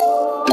Oh